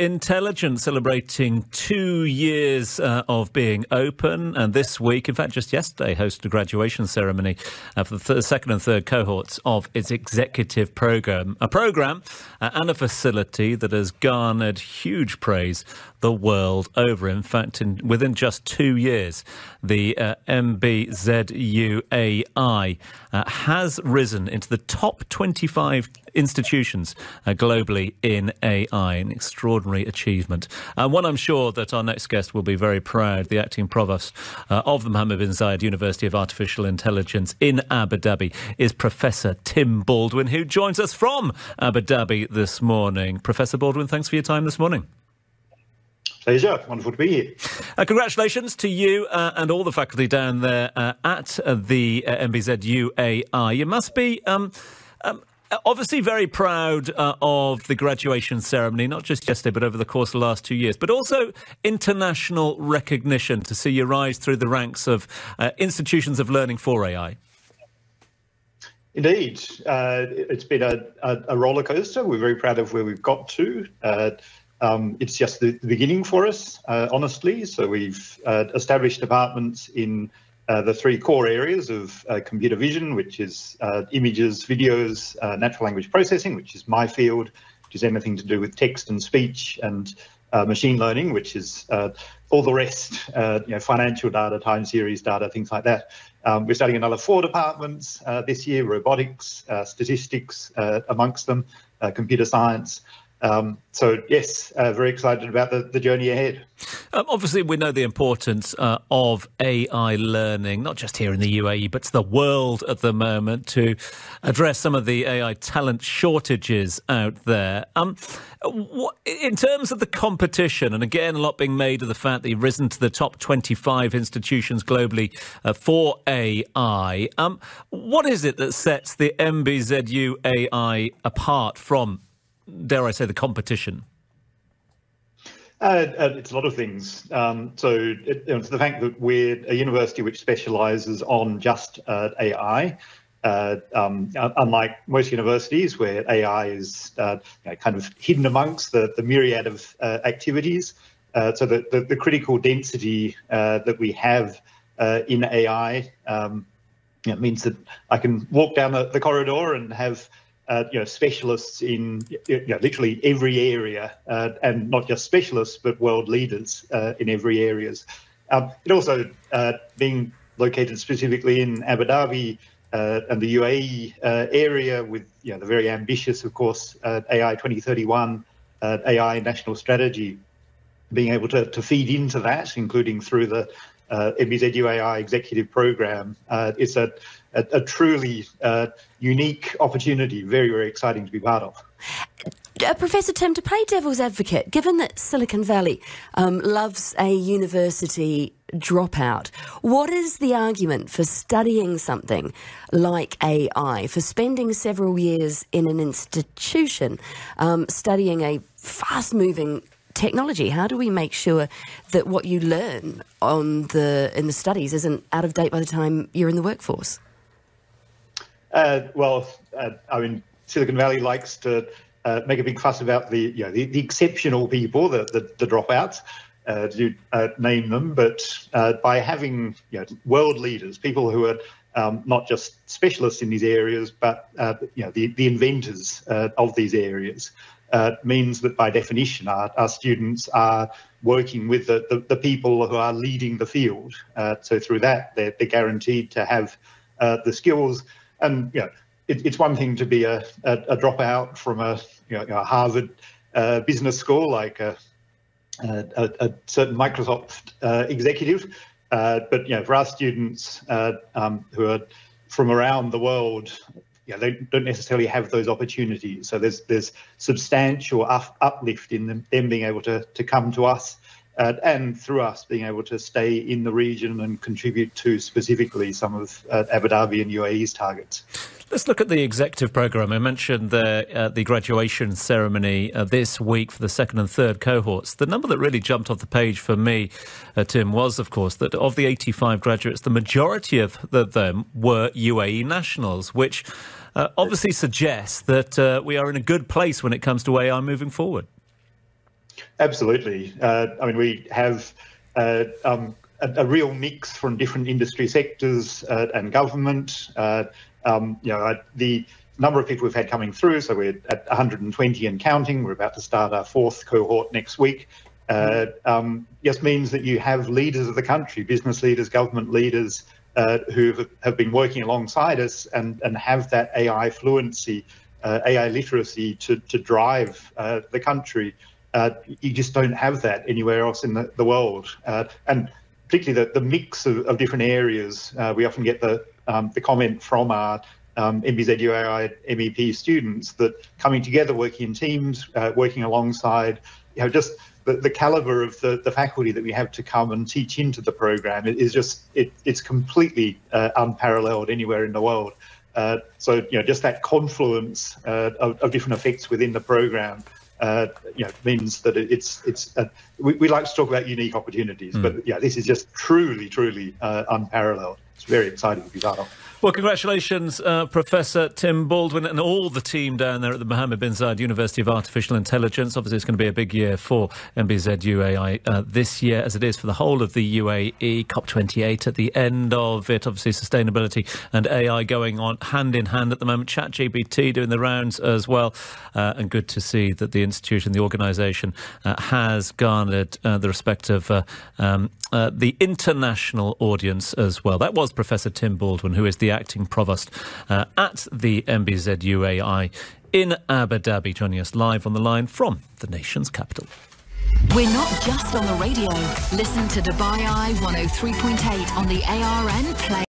Intelligence celebrating two years uh, of being open, and this week, in fact, just yesterday, hosted a graduation ceremony uh, for the th- second and third cohorts of its executive program. A program uh, and a facility that has garnered huge praise the world over. In fact, in, within just two years, the uh, MBZUAI uh, has risen into the top 25 institutions uh, globally in AI. An extraordinary achievement. And one I'm sure that our next guest will be very proud, the acting provost uh, of the Mohammed bin Zayed University of Artificial Intelligence in Abu Dhabi, is Professor Tim Baldwin, who joins us from Abu Dhabi this morning. Professor Baldwin, thanks for your time this morning. Pleasure. Wonderful to be here. Uh, congratulations to you uh, and all the faculty down there uh, at uh, the uh, MBZUAI. You must be. Um, um, Obviously, very proud uh, of the graduation ceremony, not just yesterday, but over the course of the last two years, but also international recognition to see you rise through the ranks of uh, institutions of learning for AI. Indeed. Uh, it's been a, a, a, roller coaster. We're very proud of where we've got to. Uh, um, it's just the, the, beginning for us, uh, honestly. So we've uh, established departments in uh, the three core areas of uh, computer vision, which is uh, images, videos, uh, natural language processing, which is my field, which is anything to do with text and speech, and uh, machine learning, which is all the rest, you know, financial data, time series data, things like that. Um, we're starting another four departments this year: robotics, statistics, amongst them, computer science. Um, so, yes, uh, very excited about the, the journey ahead. Um, obviously, we know the importance uh, of AI learning, not just here in the UAE, but to the world at the moment to address some of the AI talent shortages out there. Um, what, in terms of the competition, and again, a lot being made of the fact that you've risen to the top 25 institutions globally uh, for AI, um, what is it that sets the MBZU AI apart from dare I say, the competition? Uh, uh, it's a lot of things. Um, so it, it's the fact that we're a university which specialises on just uh, AI. Uh, um, unlike most universities where AI is uh, you know, kind of hidden amongst the, the myriad of uh, activities. so the, the, the, critical density that we have in AI um, means that I can walk down the, the corridor and have uh, you know, specialists in you know, literally every area, uh, and not just specialists, but world leaders uh, in every areas. Um, it also uh, being located specifically in Abu Dhabi uh, and the UAE uh, area, with you know, the very ambitious, of course, AI 2031 AI national strategy, being able to, to feed into that, including through the uh, MBZUAI executive program. Uh, it's a, a, a truly uh, unique opportunity, very, very exciting to be part of. Uh, Professor Tim, to play devil's advocate, given that Silicon Valley um, loves a university dropout, what is the argument for studying something like AI, for spending several years in an institution um, studying a fast moving technology? How do we make sure that what you learn on the in the studies isn't out of date by the time you're in the workforce? Uh, well, uh, I mean, Silicon Valley likes to uh, make a big fuss about the you know the, the exceptional people, the the, the dropouts. Uh, to uh, name them, but uh, by having you know, world leaders, people who are um, not just specialists in these areas, but you know the, the inventors of these areas, means that by definition our, our students are working with the, the, the, people who are leading the field. So through that, they're, they're guaranteed to have the skills. And you know, it, it's one thing to be a, a, a dropout from a, you know, a Harvard uh, business school, like a, a certain Microsoft uh, executive. Uh, but you know, for our students um, who are from around the world, yeah, they don't necessarily have those opportunities. So there's there's substantial up, uplift in them, them being able to to come to us, uh, and through us being able to stay in the region and contribute to specifically some of uh, Abu Dhabi and UAE's targets. Let's look at the executive program. I mentioned the uh, the graduation ceremony uh, this week for the second and third cohorts. The number that really jumped off the page for me, uh, Tim, was of course that of the 85 graduates, the majority of the, them were UAE nationals, which uh, obviously suggests that uh, we are in a good place when it comes to AI moving forward. Absolutely. Uh, I mean, we have uh, um, a, a, real mix from different industry sectors uh, and government. Uh, um, you know, the number of people we've had coming through, so we're at 120 and counting. We're about to start our fourth cohort next week. Uh, um, just means that you have leaders of the country, business leaders, government leaders, uh, who have been working alongside us and, and have that AI fluency, uh, AI literacy to, to drive uh, the country. Uh, you just don't have that anywhere else in the, the world. Uh, and particularly the, the mix of, of different areas, we often get the, um, the comment from our um, MBZUAI MEP students that coming together, working in teams, working alongside, you know, just the, the caliber of the, the faculty that we have to come and teach into the program is just it, it's completely uh, unparalleled anywhere in the world. Uh, so you know just that confluence uh, of, of, different effects within the program. Uh, you know, means that it's it's uh, we, we, like to talk about unique opportunities, mm. but yeah, this is just truly, truly uh, unparalleled. It's very exciting to be part of. Well, congratulations, uh, Professor Tim Baldwin, and all the team down there at the Mohammed bin Zayed University of Artificial Intelligence. Obviously, it's going to be a big year for MBZUAI uh, this year, as it is for the whole of the UAE. COP28 at the end of it. Obviously, sustainability and AI going on hand in hand at the moment. ChatGPT doing the rounds as well. Uh, and good to see that the institution, the organisation, uh, has garnered uh, the respect of uh, um, the international audience as well. That was Professor Tim Baldwin, who is the acting provost uh, at the MBZUAI in Abu Dhabi, joining us live on the line from the nation's capital. We're not just on the radio. Listen to Dubai Eye 103.8 on the ARN Play.